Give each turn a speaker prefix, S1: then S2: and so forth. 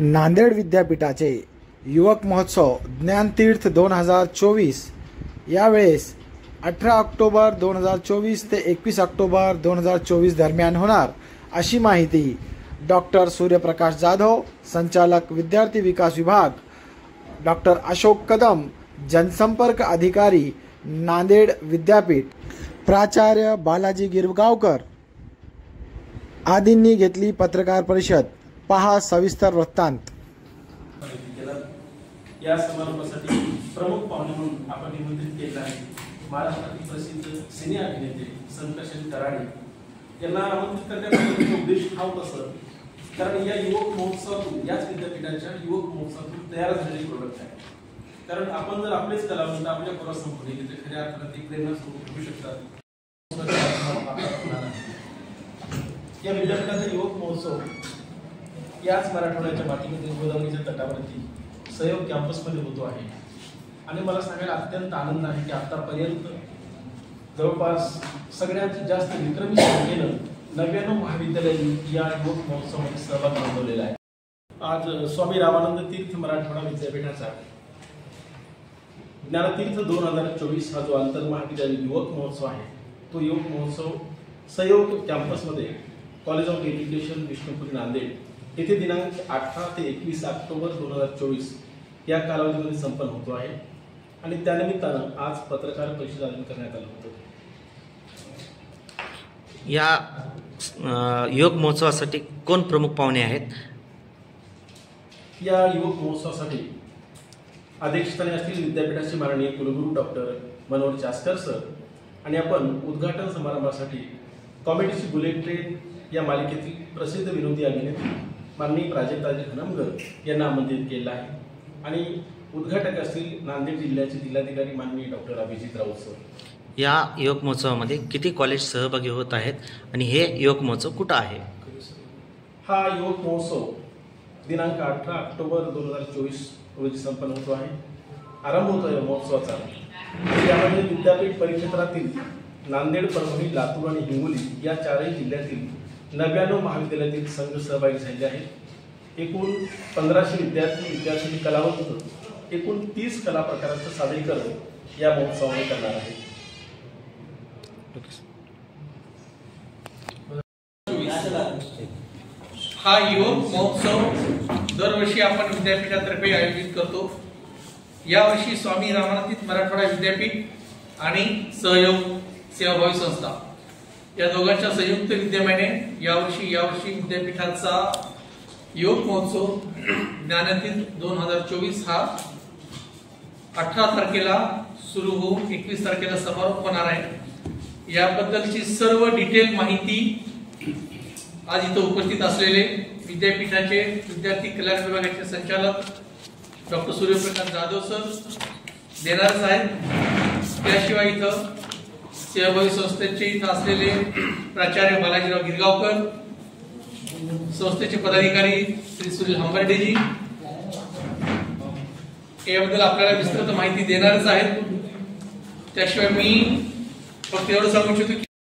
S1: नांदेड विद्यापीठाचे युवक महोत्सव ज्ञानतीर्थ दोन हजार चोवीस यावेळेस अठरा ऑक्टोबर दोन हजार चोवीस ते एकवीस ऑक्टोबर दोन हजार चोवीस दरम्यान होणार अशी माहिती डॉक्टर सूर्यप्रकाश जाधव संचालक विद्यार्थी विकास विभाग डॉक्टर अशोक कदम जनसंपर्क अधिकारी नांदेड विद्यापीठ प्राचार्य बालाजी गिरगावकर आदींनी घेतली पत्रकार परिषद पहा सविस्तर वृत्तांत
S2: या समारंभासाठी प्रमुख पाहुणे म्हणून आपण निमंत्रित केलं आहे महाराष्ट्रातील प्रसिद्ध सिने अभिनेते संकशन कराडे यांना आमंत्रित करण्याचा उद्देश हा होत असत कारण या युवक महोत्सवातून याच विद्यापीठाच्या युवक महोत्सवातून तयार झालेले प्रोडक्ट आहे कारण आपण जर आपलेच कलावंत आपल्या पुरासमोर संपूर्ण केली तर खऱ्या अर्थानं ते प्रेरणा होऊ शकतात या विद्यापीठाचा युवक महोत्सव याच मराठवाड्याच्या मातीमध्ये गोदावरीच्या तटावरती सहयोग कॅम्पसमध्ये होतो आहे आणि मला सांगायला अत्यंत आनंद आहे की आतापर्यंत जवळपास सगळ्यात जास्त विक्रमी संख्येनं नव्याण्णव महाविद्यालयांनी या युवक महोत्सवामध्ये सहभाग नोंदवलेला आहे आज स्वामी रामानंद तीर्थ मराठवाडा विद्यापीठाचा ज्ञानतीर्थ दोन हजार चोवीस हा जो आंतर महाविद्यालय युवक महोत्सव आहे तो युवक महोत्सव सहयोग कॅम्पसमध्ये college of education Vishnupuri Nanded येथे दिनांक अठरा ते एकवीस ऑक्टोबर दोन हजार चोवीस या कालावधीमध्ये संपन्न होतो आहे आणि त्यानिमित्तानं आज पत्रकार परिषद आयोजन करण्यात आलं होतं
S3: या योग महोत्सवासाठी कोण प्रमुख पाहुणे आहेत
S2: या युवक महोत्सवासाठी अध्यक्षस्थानी असतील विद्यापीठाचे माननीय कुलगुरू डॉक्टर मनोहर चास्कर सर आणि आपण उद्घाटन समारंभासाठी कॉमेडीची बुलेट ट्रेन या मालिकेतील प्रसिद्ध विनोदी अभिनेत्री माननीय प्राजक्ताजी हनमगर यांना आमंत्रित केलं आहे आणि उद्घाटक असतील नांदेड जिल्ह्याचे जिल्हाधिकारी माननीय डॉक्टर अभिजित राऊत सर
S3: या योग महोत्सवामध्ये किती कॉलेज सहभागी होत आहेत आणि हे योग महोत्सव कुठं आहे
S2: हा योग महोत्सव दिनांक अठरा ऑक्टोबर दोन हजार चोवीस रोजी संपन्न होतो आहे आरंभ होतो या महोत्सवाचा यामध्ये विद्यापीठ परिक्षेत्रातील नांदेड परभणी लातूर आणि हिंगोली या चारही जिल्ह्यातील नव्याण्णव महाविद्यालयातील संघ सहभागी झाले आहे एकूण पंधराशे विद्यार्थी विद्यार्थी कलावंत एकूण तीस कला प्रकारांचं सादरीकरण या महोत्सवामध्ये करणार आहे हा योग
S4: महोत्सव दरवर्षी आपण विद्यापीठातर्फे आयोजित करतो यावर्षी स्वामी रामानंदित मराठवाडा विद्यापीठ आणि सहयोग सेवाभावी संस्था या दोघांच्या संयुक्त विद्यमाने यावर्षी यावर्षी विद्यापीठाचा योग महोत्सव ज्ञानातील दोन हजार चोवीस हा अठरा तारखेला सुरू होऊन एकवीस तारखेला समारोप होणार आहे याबद्दलची सर्व डिटेल माहिती आज इथं उपस्थित असलेले विद्यापीठाचे विद्यार्थी कल्याण विभागाचे संचालक डॉक्टर सूर्यप्रकाश जाधव सर देणार आहेत त्याशिवाय इथं सेवाभावी संस्थेचे असलेले प्राचार्य बालाजीराव गिरगावकर संस्थेचे पदाधिकारी श्री सुनील हंबर्डेजी याबद्दल आपल्याला विस्तृत माहिती देणारच आहेत त्याशिवाय मी फक्त एवढं सांगू इच्छितो